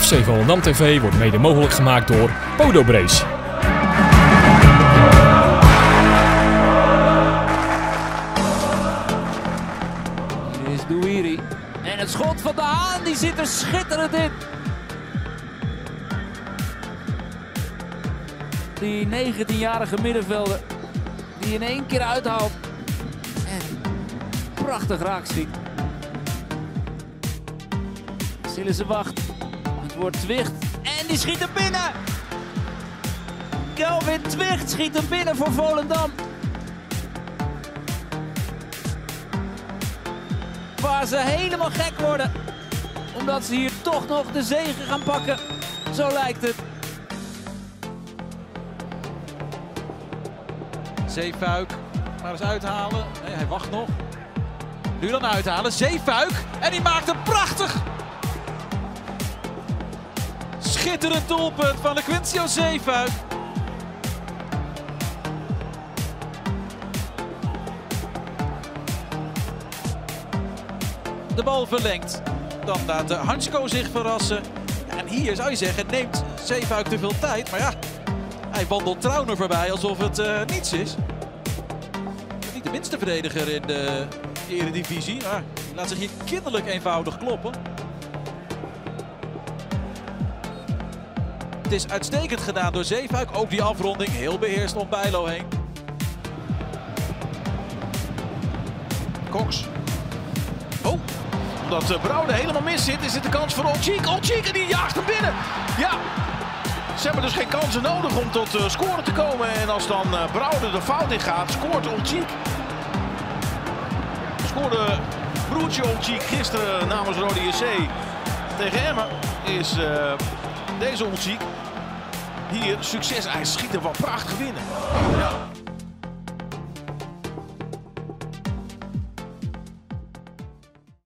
FC Volendam TV wordt mede mogelijk gemaakt door Podo Brace. Hier is Douiri. En het schot van de Haan, die zit er schitterend in. Die 19-jarige middenvelder, die in één keer uithaalt. En prachtig raak schiet. Sillissen wacht. Wordt Twicht. En die schiet er binnen. Kelvin Twicht schiet er binnen voor Volendam. Waar ze helemaal gek worden. Omdat ze hier toch nog de zegen gaan pakken. Zo lijkt het. Zeefuik, maar eens uithalen. Nee, hij wacht nog. Nu dan uithalen. Zeefuik. En die maakt een prachtig. Schitterend doelpunt van de Quincio Zeefuik. De bal verlengt. Dan laat Hansko zich verrassen. En hier zou je zeggen, neemt Zeefuik te veel tijd. Maar ja, hij wandelt Trauner voorbij alsof het eh, niets is. Niet de minste verdediger in de Eredivisie. Maar hij laat zich hier kinderlijk eenvoudig kloppen. Het is uitstekend gedaan door Zeefuik. Ook die afronding heel beheerst om Bijlo heen. Cox. Oh, omdat uh, Brouwer helemaal mis zit, is dit de kans voor Olchik. Olchik en die jaagt hem binnen. Ja, ze hebben dus geen kansen nodig om tot uh, scoren te komen. En als dan uh, Brouwer de fout in gaat, scoort Olchik. Scoorde broertje Olchik gisteren namens Rode JC tegen Emmen. Is deze Olchik hier succes. Hij schiet er prachtig binnen. Ja.